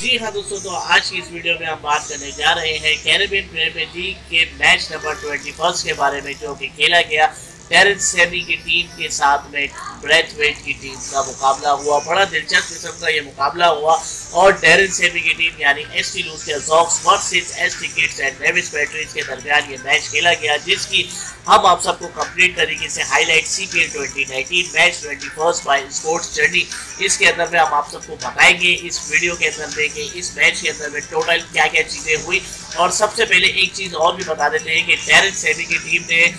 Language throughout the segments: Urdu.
جی ہاں دوستو، تو آج کی اس ویڈیو میں ہم بات کرنے جا رہے ہیں کیریبین پریمیر لیگ جی کے میچ نمبر 21 کے بارے میں، جو کہ کھیلا گیا۔ ٹیرن سیمی کی ٹیم کے ساتھ میں بریتھ ویٹ کی ٹیم کا مقابلہ ہوا۔ بڑا دلچسپ قسم کا یہ مقابلہ ہوا۔ اور ٹیرن سیمی کی ٹیم یعنی S T Lucia Zouks versus S T Kitts and Nevis Patriots کے درمیان یہ میچ کھیلا گیا، جس کی ہم آپ سب کو کمپلیٹ طریقے سے highlight C P L twenty nineteen match, twenty first by sports journey. اس کے اندر میں ہم آپ سب کو بتائیں گے، اس ویڈیو کے اندر میں کہ اس میچ کے اندر میں ٹوٹل کیا کیا چیزیں ہوئی اور سب سے پہلے ایک چیز اور بھی بتا دیتے ہیں کہ ٹیرن سیمی کی ٹیم نے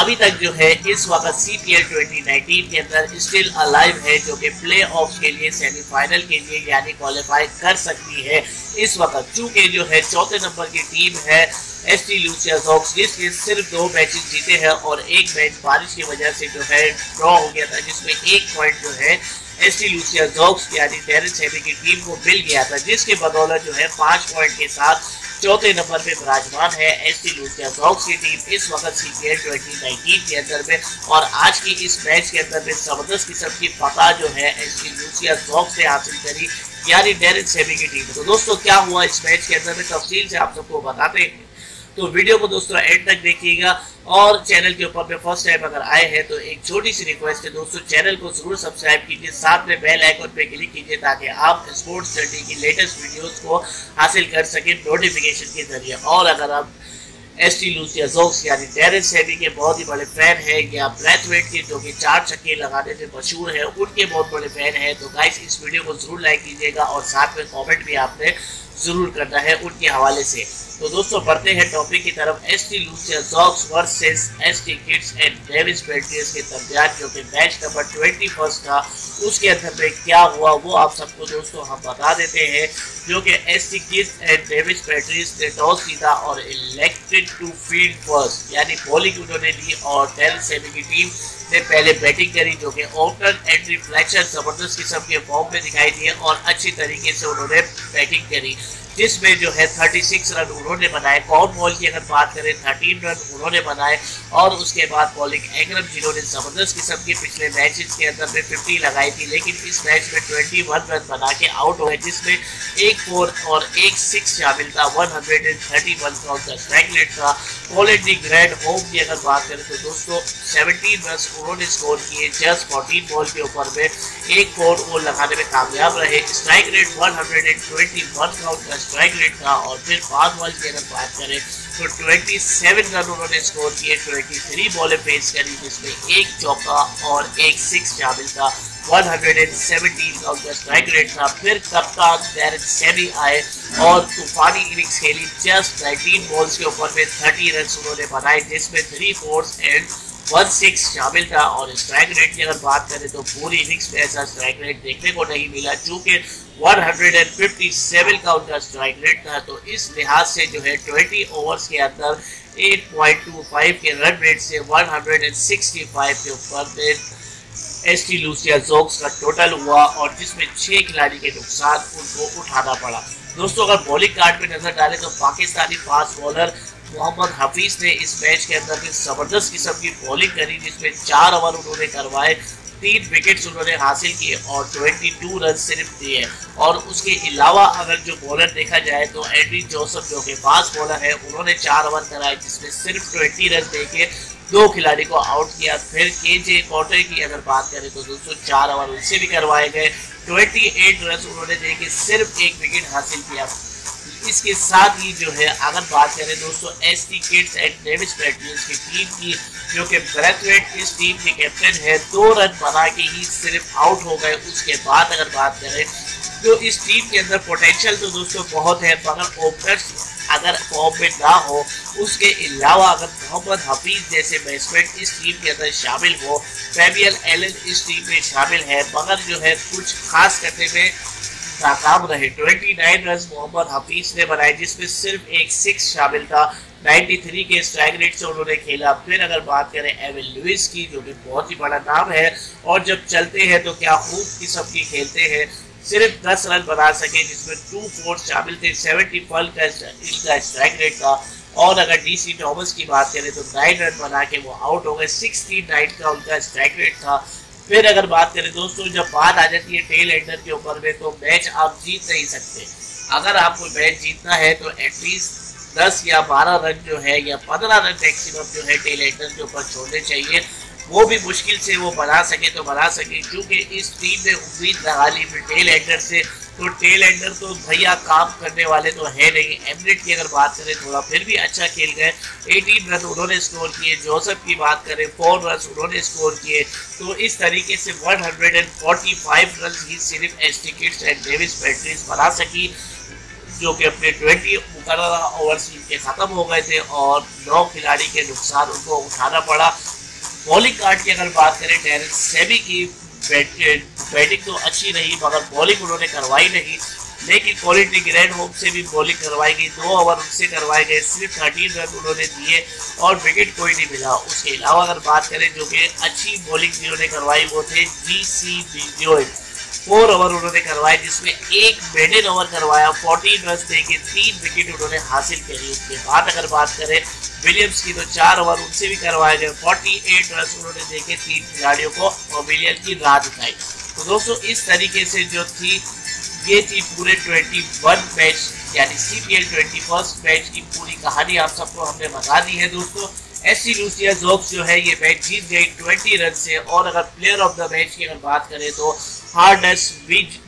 ابھی تک جو ہے، اس وقت C P L twenty nineteen کے اندر اسٹل الائیو ہے، جو کہ پلے آف کے لیے سیمی فائنل کے لیے یعنی کوالیفائی کر سکتی ہے۔ اس وقت چونکہ جو ہے چوتھے نمبر کی ٹیم ہے ایس ٹی لوسیا زوکس جس کے صرف دو میچز جیتے ہیں اور ایک میچ بارش کی وجہ سے جو ہے ڈرا ہو گیا تھا، جس میں ایک پوائنٹ جو ہے ایس ٹی لوسیا زوکس یعنی ٹیرن سیمی کی ٹیم کو مل گیا تھا، جس کے بدولت جو ہے پانچ پوائنٹ کے ساتھ چوتھے نمبر پہ براجمان ہے ایس سی لوسیا زوکس کی ٹیم اس وقت C P L twenty nineteen کے اندر میں اور آج کی اس میچ کے اندر میں زبردست قسم کی فتح جو ہے ایس ٹی لوسیا زوکس نے حاصل کری۔ یعنی ڈیرن سیمی کی ٹیم۔ تو دوستو، کیا ہوا اس میچ کے اندر میں؟ تفصیل سے آپ سب کو بتاتے ہیں۔ تو ویڈیو کو دوستو، اینڈ تک دیکھیے گا۔ اور چینل کے اوپر پہ فرسٹ ٹائم اگر آئے ہیں تو ایک چھوٹی سی ریکویسٹ ہے دوستو چینل کو ضرور سبسکرائب کیجیے، ساتھ میں بیل آئیکن پہ کلک کیجیے تاکہ آپ اسپورٹس سٹڈی کی لیٹسٹ ویڈیوز کو حاصل کر سکیں نوٹیفیکیشن کے ذریعے۔ اور اگر آپ ایس ٹی لوسیا زوکس یعنی ٹیرن سیبی کے بہت ہی بڑے فین ہیں یا بریتھ ویٹ کے جو کہ چار چکے لگانے سے مشہور ہیں، ان کے بہت بڑے فین ہیں۔ تو گائز اس ویڈیو کو ضرور لائک کیجیے گا اور ساتھ میں کومنٹ بھی آپ نے ضرور کرنا ہے ان کے حوالے سے۔ تو دوستو، بڑھتے ہیں ٹاپک کی طرف۔ S T Lucia versus S T Kitts and Davis Patriots کے درمیان جو کہ میچ نمبر ٹوئنٹی فرسٹ تھا، اس کے اندر میں کیا ہوا وہ آپ سب کو دوستو ہم بتا دیتے ہیں۔ جو کہ S T Kitts and Davis Patriots نے ٹاس جیتا اور الیکٹڈ ٹو فیلڈ فرسٹ یعنی بولنگ انہوں نے لی اور ٹیل سیمی کی ٹیم نے پہلے بیٹنگ کری جو کہ اوپنر اینٹری فلیکشن زبردست قسم کے فارم میں دکھائی دیے اور اچھی طریقے سے انہوں نے بیٹنگ کری جس میں جو ہے 36 رن انہوں نے بنائے کون بال کی اگر بات کریں 13 رن انہوں نے بنائے اور اس کے بعد بالنگ ایگرم جنہوں نے زبردست قسم کے پچھلے میچز کے اندر میں 50 لگائی تھی، لیکن اس میچ میں 21 رن بنا کے آؤٹ ہوئے، جس میں ایک فور اور ایک سکس شامل تھا 131 کا ان کا اسٹرائک تھا۔ پولینڈ گرینڈ ہوم کی اگر بات کریں تو دوستو 17 رنس انہوں نے سکور کیے جسٹ 14 بال کے اوپر میں ایک فور وہ لگانے میں کامیاب رہے۔ اسٹرائک ریٹ 121 کا ان کا اسٹرائک ریٹ تھا اور پھر بعد وال کی اگر بات کریں تو 27 رن انہوں نے سکور کیے 23 بالیں فیس کری جس میں ایک چوکا اور ایک سکس شامل تھا۔ 117 کا ان کا اسٹرائک ریٹ تھا۔ پھر کپتان ڈیرن سیمی آئے اور طوفانی اننگز کھیلی۔ جسٹ 19 بالز کے اوپر میں 30 رنس انہوں نے بنائے، جس میں 3 فورس اینڈ ون سکس شامل تھا اور اسٹرائک ریٹ کی اگر بات کریں تو پوری اننگز میں ایسا اسٹرائک ریٹ دیکھنے کو نہیں ملا، چونکہ 157 کا ان کا اسٹرائک ریٹ تھا۔ تو اس لحاظ سے جو ہے 20 اوورز کے اندر 8.25 کے رن ریٹ سے 165 کے اوپر میں ایس ٹی لوسیا زوکس کا ٹوٹل ہوا اور جس میں چھ کھلاڑی کے نقصان ان کو اٹھانا پڑا۔ دوستو، اگر بولنگ کارڈ پہ نظر ڈالیں تو پاکستانی فاسٹ بولر محمد حفیظ نے اس میچ کے اندر میں زبردست قسم کی بولنگ کری، جس میں چار اوور انہوں نے کروائے، تین وکٹس انہوں نے حاصل کیے اور 22 رن صرف دیے۔ اور اس کے علاوہ اگر جو بولر دیکھا جائے تو اینڈری جوسف جو کہ فاسٹ بولر ہے، انہوں نے چار اوور کرائے، جس میں صرف 20 رن دے کے دو کھلاڑی کو آؤٹ کیا۔ پھر کے جے کوٹر کی اگر بات کریں تو دوستو، چار اوور ان سے بھی کروائے گئے۔ 28 رنز انہوں نے دے کے صرف ایک وکٹ حاصل کیا۔ اس کے ساتھ ہی جو ہے، اگر بات کریں دوستو، S T Kitts and Davis Patriots کی ٹیم کی، جو کہ بریتویٹ اس ٹیم کے کیپٹن ہے دو رن بنا کے ہی صرف آؤٹ ہو گئے۔ اس کے بعد اگر بات کریں تو اس ٹیم کے اندر پوٹینشل تو دوستو بہت ہے، مگر اوپنرز اگر فارم میں نہ ہو، اس کے علاوہ اگر محمد حفیظ جیسے بیٹسمین اس ٹیم کے اندر شامل ہو فیبیل ایلن اس ٹیم میں شامل ہے۔ مگر جو ہے، کچھ خاص کرنے میں ناکام رہے 29 رنز محمد حفیظ نے بنائے جس میں صرف ایک سکس شامل تھا۔ 93 کے اسٹرائک ریٹ سے انہوں نے کھیلا۔ پھر اگر بات کریں ایون لوئس کی، جو کہ بہت ہی بڑا نام ہے، اور جب چلتے ہیں تو کیا خوب قسم کی کھیلتے ہیں۔ صرف دس رن بنا سکے، جس میں ٹو فور شامل تھے۔ سیونٹی فل کا ان کا اسٹرائک ریٹ تھا۔ اور اگر ڈی سی ٹامس کی بات کریں تو نائن رن بنا کے وہ آؤٹ ہو گئے۔ سکسٹی نائن کا ان کا اسٹرائک ریٹ تھا۔ پھر اگر بات کریں دوستو، جب بات آ جاتی ہے ٹیل اینڈر کے اوپر میں، تو میچ آپ جیت نہیں سکتے۔ اگر آپ کو میچ جیتنا ہے، تو ایٹ لیسٹ دس یا بارہ رن جو ہے یا پندرہ رن میکسیمم جو ہے ٹیل اینڈر کے اوپر چھوڑنے چاہیے۔ وہ بھی مشکل سے وہ بنا سکے تو بنا سکے، کیونکہ اس ٹیم نے امید لگا لی پھر ٹیل اینڈر سے۔ تو ٹیل اینڈر تو بھیا کام کرنے والے تو ہے نہیں۔ ایمریٹ کی اگر بات کریں تھوڑا پھر بھی اچھا کھیل گئے۔ ایٹین رن انہوں نے اسکور کیے۔ جوسف کی بات کریں فور رنس انہوں نے اسکور کیے۔ تو اس طریقے سے one hundred and forty five runs ہی صرف S T Kitts and Davis Patriots بنا سکی، جو کہ اپنے ٹوینٹی مقررہ اوورس کے ختم ہو گئے تھے اور نو کھلاڑی کے نقصان ان کو اٹھانا پڑا۔ بولنگ کارڈ کی اگر بات کریں ڈیرن سیبی کی بیٹنگ eh, تو اچھی رہی مگر بولنگ انہوں نے کروائی نہیں، لیکن کوالٹی گرینڈ ہوم سے بھی بولنگ کروائی گئی، دو اوور ان سے کروائے گئے، صرف تھرٹین رن انہوں نے دیے اور وکٹ کوئی نہیں ملا۔ اس کے علاوہ اگر بات کریں جو کہ اچھی بولنگ جنہوں نے کروائی وہ تھے G C B four over انہوں نے کروائے جس میں ایک میڈن اوور کروایا فورٹین رنس دے کے تین وکٹ انہوں نے حاصل کری۔ اس کے بعد اگر بات کریں ولیمز کی تو چار اوور ان سے بھی کروائے گئے۔ فورٹی ایٹ رنس انہوں نے دیکھے تین کھلاڑیوں کو اور ولیمز کی راہ دکھائی۔ تو دوستو، اس طریقے سے جو تھی، یہ تھی پورے ٹوینٹی ون میچ یعنی C P L twenty first match کی پوری کہانی آپ سب کو ہم نے بتا دی ہے۔ دوستو ایس سی لوسیا زوکس جو ہے، یہ میچ جیت گئی۔ ٹوینٹی رن سے، اور اگر پلیئر آف دا میچ کی اگر بات کریں تو ہارڈنس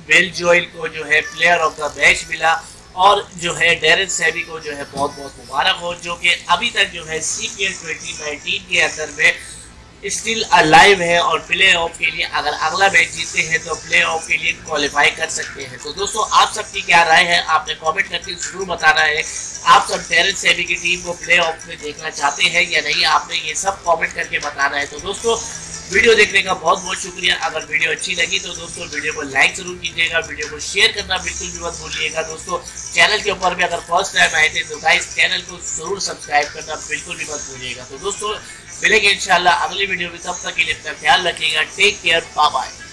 بیل جوئل کو جو ہے پلیئر آف دا میچ ملا اور جو ہے ڈیرن سیبی کو جو ہے بہت بہت مبارک ہو، جو کہ ابھی تک جو ہے C P L twenty nineteen کے اندر میں اسٹل الائیو ہے اور پلے آف کے لیے اگر اگلا میچ جیتے ہیں تو پلے آف کے لیے کوالیفائی کر سکتے ہیں۔ تو دوستو، آپ سب کی کیا رائے ہے؟ آپ نے کامنٹ کر کے ضرور بتانا ہے۔ آپ سب ڈیرن سیبی کی ٹیم کو پلے آف میں دیکھنا چاہتے ہیں یا نہیں؟ آپ نے یہ سب کامنٹ کر کے بتانا ہے۔ تو دوستو ویڈیو دیکھنے کا بہت بہت شکریہ۔ اگر ویڈیو اچھی لگی تو دوستو ویڈیو کو لائک ضرور کیجیے گا، ویڈیو کو شیئر کرنا بالکل بھی مت بھولیے گا۔ دوستو، چینل کے اوپر بھی اگر فرسٹ ٹائم آئے تھے تو گائز چینل کو ضرور سبسکرائب کرنا بالکل بھی مت بھولیے گا۔ تو دوستو، ملیں گے انشاءاللہ اگلی ویڈیو میں۔ تب تک کے لیے اپنا خیال رکھیے گا۔ Take care bye